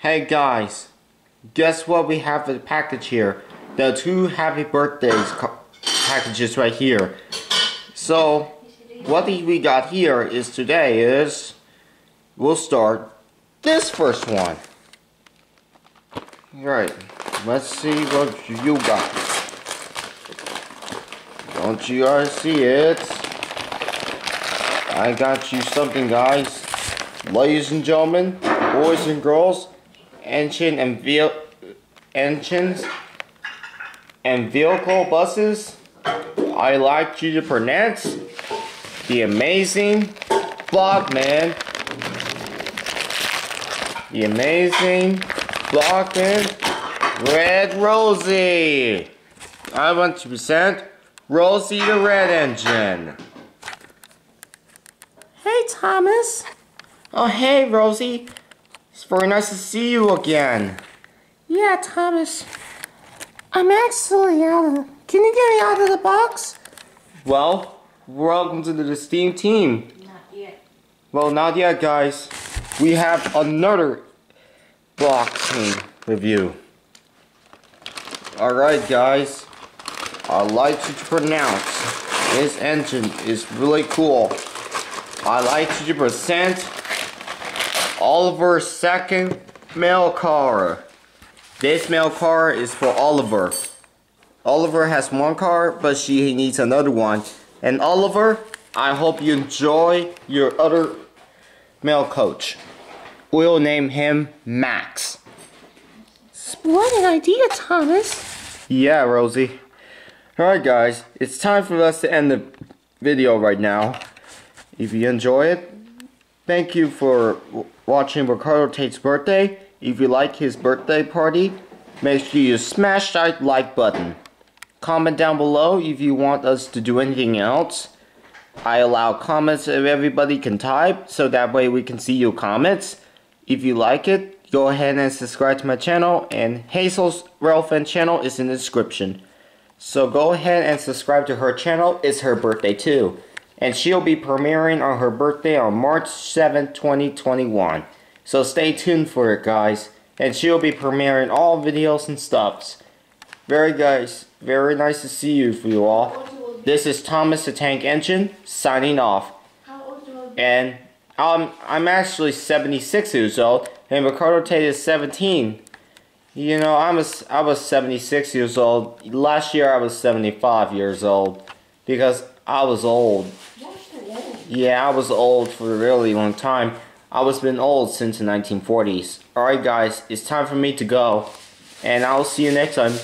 Hey guys, guess what we have for the package here? The two happy birthdays packages right here. So, what we got here is today is, we'll start this first one. Right, let's see what you got. Don't you guys see it? I got you something guys. Ladies and gentlemen, boys and girls, engine and vehicle engines and vehicle buses. I like you to pronounce the amazing Blockman. The amazing Blockman Red Rosie. I want to present Rosie the Red Engine. Hey Thomas. Oh hey Rosie. It's very nice to see you again. Yeah, Thomas. I'm actually out of... Can you get me out of the box? Well, welcome to the Steam team. Not yet. Well, not yet, guys. We have another block team review. Alright, guys. I'd like to pronounce this engine is really cool. I'd like to present Oliver's second mail car. This mail car is for Oliver. Oliver has one car, but she needs another one. And Oliver, I hope you enjoy your other mail coach. We'll name him Max. Splendid idea, Thomas. Yeah, Rosie. Alright guys, it's time for us to end the video right now. If you enjoy it, thank you for watching Ricardo Tate's birthday. If you like his birthday party, make sure you smash that like button. Comment down below if you want us to do anything else. I allow comments if everybody can type, so that way we can see your comments. If you like it, go ahead and subscribe to my channel, and Hazel's Relevant channel is in the description. So go ahead and subscribe to her channel, it's her birthday too and she'll be premiering on her birthday on March 7, 2021. So stay tuned for it, guys. And she'll be premiering all videos and stuffs. Very guys, very nice to see you for you all. This is Thomas the Tank Engine signing off. And um, I'm actually 76 years old, and Ricardo Tate is 17. You know, I'm a, I was 76 years old. Last year I was 75 years old because I was old. Yeah, I was old for a really long time. I was been old since the 1940s. Alright guys, it's time for me to go. And I'll see you next time.